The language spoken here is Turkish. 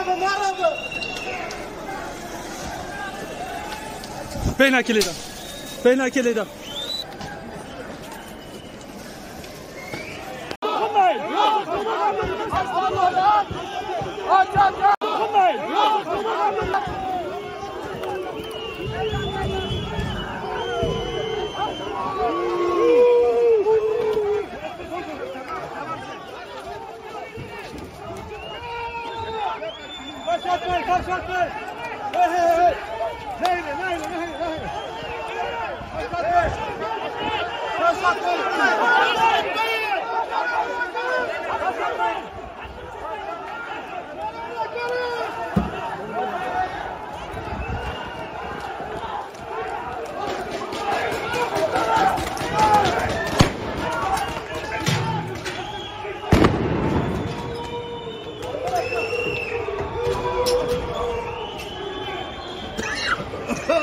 Merhaba, merhaba. Beyna keleda. Beyna keleda. Thank you. Başlatmayın, başlatmayın. Hey hey hey. Neyle, neyle, neyle, neyle. Başlatmayın. Başlatmayın.